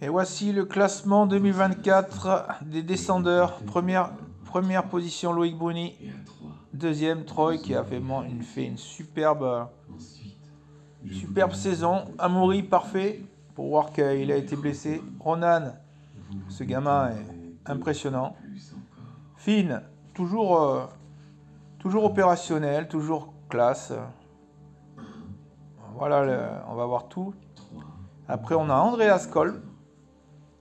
Et voici le classement 2024 des descendeurs. Première, position Loïc Bruni. Deuxième Troy qui a fait une, superbe saison. Amaury parfait pour voir qu'il a été blessé. Ronan, ce gamin est impressionnant. Finn, toujours, euh, toujours opérationnel, toujours classe. Voilà, on va voir tout. Après, on a Andreas Kolb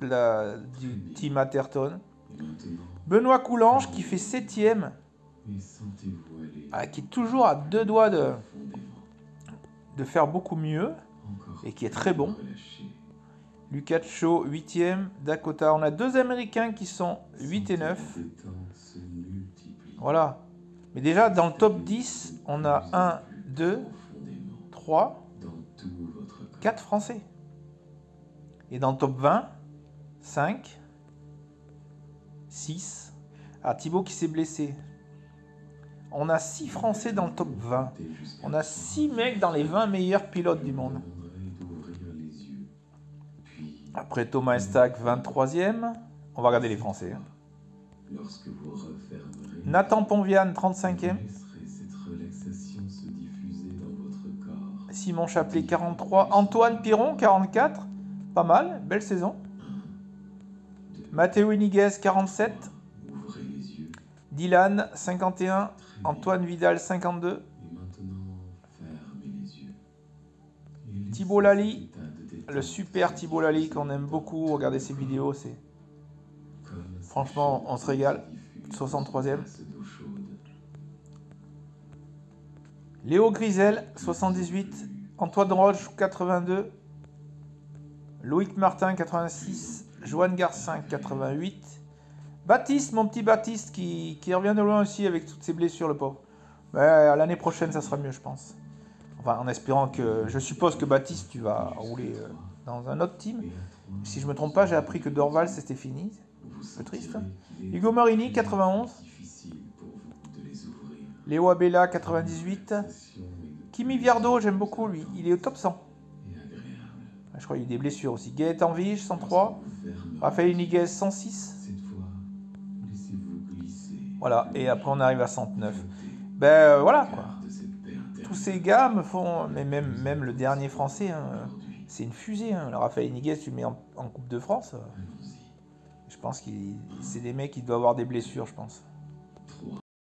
du team Atherton. Benoît Coulange qui fait septième. Ah, qui est toujours à deux doigts de, de faire beaucoup mieux et qui est très bon. Lucas Cho, 8ème. Dakota. On a deux Américains qui sont 8 et 9. Voilà. Mais déjà, dans le top 10, on a 1, 2, 3, 4 Français. Et dans le top 20, 5, 6. Ah, Thibaut qui s'est blessé. On a 6 Français dans le top 20. On a 6 mecs dans les 20 meilleurs pilotes du monde. Après Thomas Stack, 23e. On va regarder les Français. Hein. Nathan Ponvian, 35e. Simon Chaplet, 43. Antoine Piron, 44. Pas mal, belle saison. Mathéo Iniguez, 47. Dylan, 51. Antoine Vidal, 52. Thibault Lali, le super Thibault Lali qu'on aime beaucoup. Regardez ses vidéos, c'est. Franchement, on se régale. 63e. Léo Grisel, 78. Antoine Roche, 82. Loïc Martin, 86. Joanne Garcin, 88. Baptiste, mon petit Baptiste, qui, revient de loin aussi avec toutes ses blessures, le pauvre. L'année prochaine, ça sera mieux, je pense. Enfin, en espérant que. Je suppose que Baptiste, tu vas rouler euh, dans un autre team. Si je me trompe pas, j'ai appris que Dorval, c'était fini. Un peu triste. Hein. Hugo Marini, 91. Léo Abella, 98. Kimi Viardo, j'aime beaucoup lui. Il est au top 100. Je crois qu'il y a des blessures aussi. Gaëtan Vige, 103. Raphaël Niguez, 106. Voilà, et après on arrive à 109. Ben euh, voilà quoi. Tous ces gars me font. Mais même, même le dernier français, hein, c'est une fusée. Hein. Raphaël Niguez, tu le mets en, Coupe de France. Je pense que c'est des mecs qui doivent avoir des blessures, je pense.